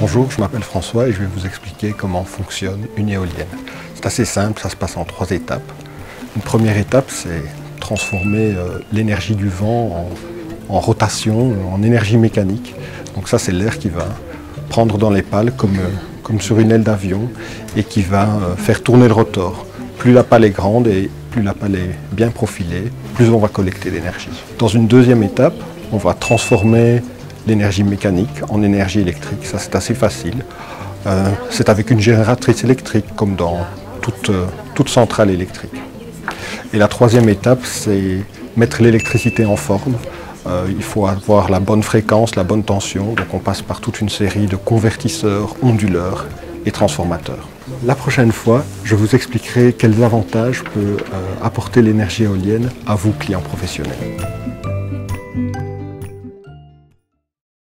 Bonjour, je m'appelle François et je vais vous expliquer comment fonctionne une éolienne. C'est assez simple, ça se passe en trois étapes. Une première étape, c'est transformer euh, l'énergie du vent en, rotation, en énergie mécanique. Donc ça, c'est l'air qui va prendre dans les pales comme, euh, sur une aile d'avion et qui va euh, faire tourner le rotor. Plus la pale est grande et plus la pale est bien profilée, plus on va collecter d'énergie. Dans une deuxième étape, on va transformer l'énergie mécanique en énergie électrique. Ça, c'est assez facile. Euh, c'est avec une génératrice électrique, comme dans toute, euh, toute centrale électrique. Et la troisième étape, c'est mettre l'électricité en forme. Euh, il faut avoir la bonne fréquence, la bonne tension. Donc on passe par toute une série de convertisseurs, onduleurs et transformateurs. La prochaine fois, je vous expliquerai quels avantages peut apporter l'énergie éolienne à vous, clients professionnels.